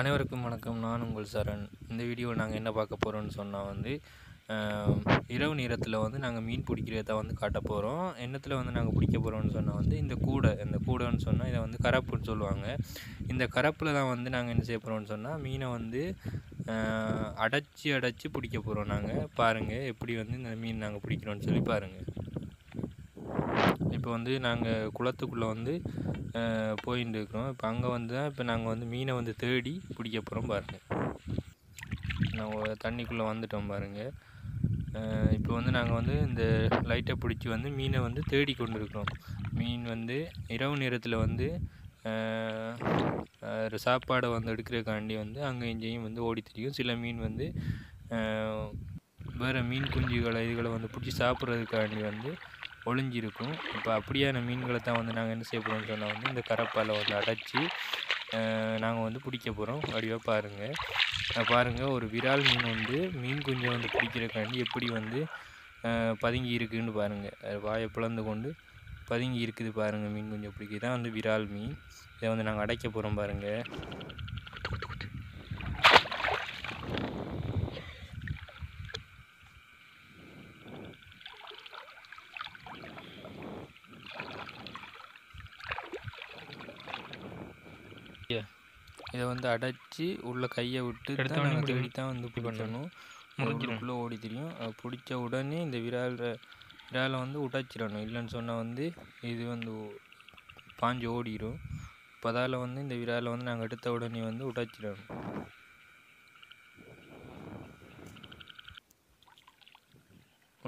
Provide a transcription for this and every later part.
அனைவருக்கும் வணக்கம். நான் உங்கள் சரண். இந்த வீடியோவில் நாங்கள் என்ன பார்க்க போகிறோம்னு சொன்னால் வந்து இரவு நேரத்தில் வந்து நாங்கள் மீன் பிடிக்கிறத வந்து காட்ட போகிறோம் எண்ணத்தில் வந்து நாங்கள் பிடிக்க போகிறோம்னு சொன்னால் வந்து இந்த கூடை இந்த கூடைன்னு சொன்னால் இதை வந்து கரப்புன்னு சொல்லுவாங்க. இந்த கரப்பில் தான் வந்து நாங்கள் என்ன செய்ய போகிறோம்னு சொன்னால் மீனை வந்து அடைச்சி அடைச்சி பிடிக்க போகிறோம் நாங்கள் பாருங்கள் எப்படி வந்து இந்த மீன் நாங்கள் பிடிக்கிறோன்னு சொல்லி பாருங்கள் இப்போ வந்து நாங்கள் குளத்துக்குள்ளே வந்து போயின்னு இருக்கிறோம். இப்போ அங்கே வந்து தான் இப்போ நாங்கள் வந்து மீனை வந்து தேடி பிடிக்க போகிறோம் பாருங்கள் நாங்கள் தண்ணிக்குள்ளே வந்துட்டோம் பாருங்கள் இப்போ வந்து நாங்கள் வந்து இந்த லைட்டை பிடிச்சி வந்து மீனை வந்து தேடி கொண்டு இருக்கிறோம் மீன் வந்து இரவு நேரத்தில் வந்து சாப்பாடை வந்து எடுக்கிறக்காண்டி வந்து அங்கே இங்கேயும் வந்து ஓடி தெரியும். சில மீன் வந்து வேறு மீன் குஞ்சுகளை இதுகளை வந்து பிடிச்சி சாப்பிட்றதுக்காண்டி வந்து ஒளிஞ்சிருக்கும். இப்போ அப்படியான மீன்களை தான் வந்து நாங்கள் என்ன செய்ய போகிறோம்னு சொன்னால் வந்து இந்த கரப்பால் வந்து அடைச்சி நாங்கள் வந்து பிடிக்க போகிறோம் வடிவாக பாருங்கள் பாருங்கள் ஒரு விரால் மீன் வந்து மீன் குஞ்சை வந்து பிடிக்கிறக்காண்டி எப்படி வந்து பதுங்கி இருக்குதுன்னு பாருங்கள் வாயை பிளந்து கொண்டு பதுங்கி இருக்குது பாருங்கள் மீன் குஞ்சை பிடிக்க. தான் வந்து விரால் மீன். இதை வந்து நாங்கள் அடைக்க போகிறோம் பாருங்கள் இதை வந்து அடைச்சி உள்ள கையை விட்டு எடுத்த தான். தேடி தான் வந்து பிடிக்கணும் முடிஞ்சிடும். உள்ளுக்குள்ளே ஓடி தெரியும். அது பிடிச்ச உடனே இந்த விரால் விராலை வந்து உடைச்சிடணும். இல்லைன்னு சொன்னால் வந்து இது வந்து பாஞ்சு ஓடிடும் இப்போ அதால் வந்து இந்த விராலை வந்து நாங்கள் எடுத்த உடனே வந்து உடைச்சிடணும்.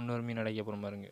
இன்னொரு மீன் அடைக்க போகிறோம் பாருங்க.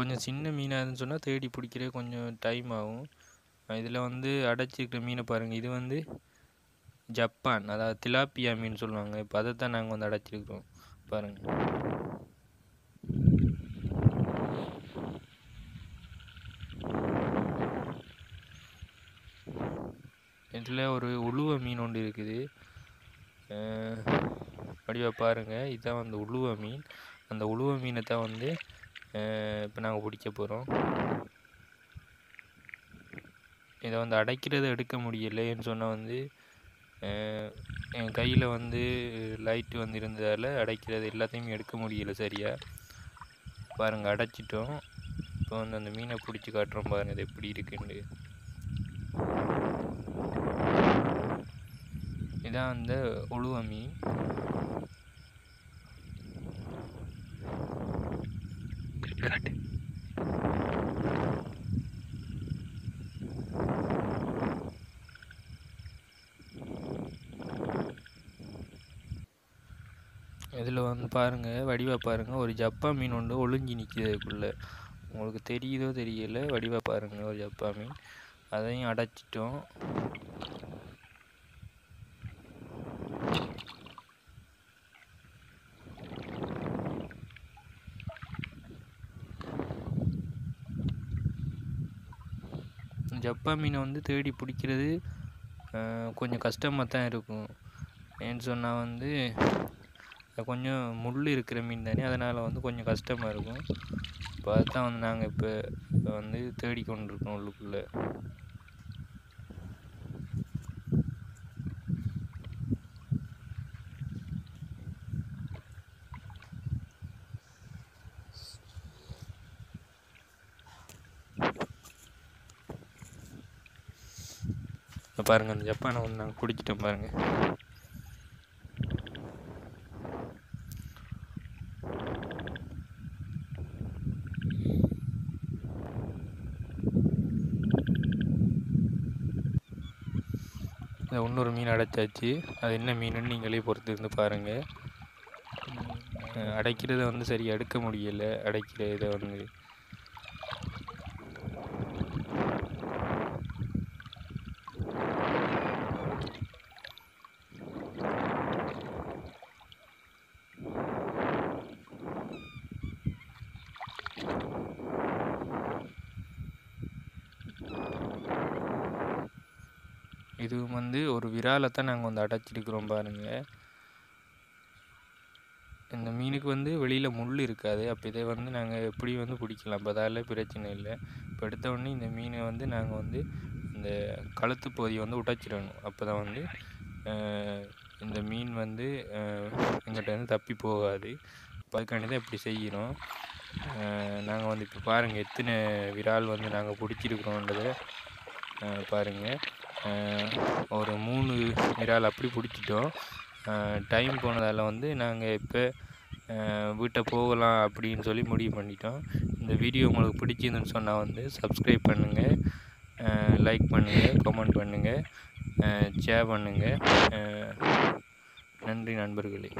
கொஞ்சம் சின்ன மீனாக சொன்னால் தேடி பிடிக்கிறது கொஞ்சம் டைம் ஆகும். இதில் வந்து அடைச்சிருக்கிற மீனை பாருங்கள் இது வந்து ஜப்பான் அதாவது திலாப்பியா மீன் சொல்லுவாங்க. இப்போ அதை தான் நாங்கள் வந்து அடைச்சிருக்கிறோம். பாருங்கள் இதில் ஒரு உளுவ மீன் ஒன்று இருக்குது. வடிவாக பாருங்கள் இதுதான் வந்து உளுவ மீன். அந்த உளுவ மீனை தான் வந்து இப்போ நாங்கள் பிடிக்க போகிறோம் இதை வந்து அடைக்கிறது எடுக்க முடியலைன்னு சொன்னால் வந்து என் கையில் வந்து லைட்டு வந்து இருந்ததால் அடைக்கிறது எல்லாத்தையுமே எடுக்க முடியல சரியாக பாருங்கள் அடைச்சிட்டோம். இப்போ வந்து அந்த மீனை பிடிச்சி காட்டுறோம் பாருங்கள் இது எப்படி இருக்குன்னு. இதான் அந்த உழுவ மீன். காட்டு இதில் வந்து பாருங்கள் வடிவாக பாருங்கள் ஒரு ஜப்பா மீன் ஒன்று ஒளிஞ்சி நிற்கிது அதுக்குள்ளே. உங்களுக்கு தெரியுதோ தெரியல வடிவாக பாருங்கள் ஒரு ஜப்பா மீன் அதையும் அடைச்சிட்டோம். ஜப்பா மீனை வந்து தேடி பிடிக்கிறது கொஞ்சம் கஷ்டமாக தான் இருக்கும். ஏன்னு சொன்னால் வந்து கொஞ்சம் முள் இருக்கிற மீன் தானே அதனால் வந்து கொஞ்சம் கஷ்டமாக இருக்கும். இப்போ அதுதான் வந்து நாங்கள் இப்போ வந்து தேடிக்கொண்டிருக்கோம் உள்ளுக்குள்ளே. பாருங்கள் அந்த ஜப்பானை வந்து நாங்கள் குடிச்சிட்டோம் பாருங்கள் இந்த இன்னொரு மீன் அடைச்சாச்சு. அது என்ன மீனுன்னு நீங்களே பொறுத்து இருந்து பாருங்கள் அடைக்கிறத வந்து சரியாக அடுக்க முடியலை. அடைக்கிற இதை வந்து இது வந்து ஒரு விராலை தான் நாங்கள் வந்து அடைச்சிருக்கிறோம் பாருங்கள் இந்த மீனுக்கு வந்து வெளியில் முள் இருக்காது. அப்போ இதை வந்து நாங்கள் எப்படி வந்து பிடிக்கலாம் அப்போ பிரச்சனை இல்லை. இப்போ எடுத்த உடனே இந்த மீனை வந்து நாங்கள் வந்து இந்த கழுத்து பகுதியை வந்து உடைச்சிடணும். அப்போ தான் வந்து இந்த மீன் வந்து எங்கிட்ட வந்து தப்பி போகாது. இப்போ அதுக்காண்டி தான் இப்படி செய்கிறோம் நாங்கள் வந்து இப்போ பாருங்கள் எத்தனை விரால் வந்து நாங்கள் பிடிச்சிருக்கிறோன்றதை பாருங்கள் ஒரு மூணு இறால் அப்படி பிடிச்சிட்டோம். டைம் போனதால் வந்து நாங்கள் இப்போ வீட்டை போகலாம் அப்படின்னு சொல்லி முடிவு பண்ணிட்டோம். இந்த வீடியோ உங்களுக்கு பிடிச்சிருந்துன்னு சொன்னால் வந்து சப்ஸ்கிரைப் பண்ணுங்கள் லைக் பண்ணுங்கள் கமெண்ட் பண்ணுங்கள் ஷேர் பண்ணுங்கள் நன்றி நண்பர்களே.